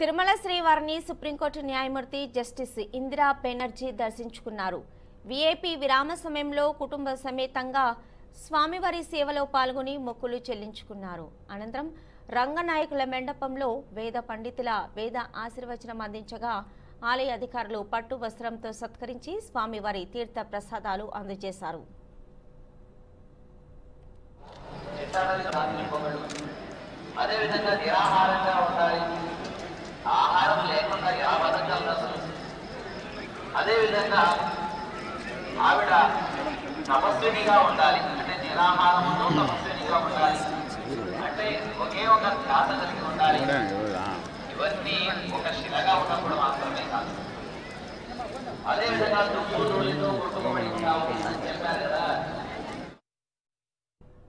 తిరుమల శ్రీవారిని సుప్రీంకోర్టు న్యాయమూర్తి జస్టిస్ ఇందిరా బెనర్జీ దర్శించుకున్నారు. వీఐపీ విరామ సమయంలో కుటుంబ సమేతంగా స్వామివారి సేవలో పాల్గొని మొక్కులు చెల్లించుకున్నారు. అనంతరం రంగనాయకుల మండపంలో వేద పండితుల వేద ఆశీర్వచనం అందించగా ఆలయ అధికారులు పట్టు వస్త్రంతో సత్కరించి స్వామివారి తీర్థ ప్రసాదాలు అందజేశారు. అదేవిధంగా నిరాహారంగా ఎలా అదేవిధంగా ఆవిడ తపస్వినిగా ఉండాలి. అంటే నిరాహారముతో తపస్వినిగా ఉండాలి. అంటే ఒకే ఒక ధ్యాస కలిగి ఉండాలి. ఇవన్నీ ఒక శిలగా ఉన్నప్పుడు మాత్రమే కాదు. అదేవిధంగా దుమ్ము ధూళితో కొట్టుకోబడి ఉంటాము. అని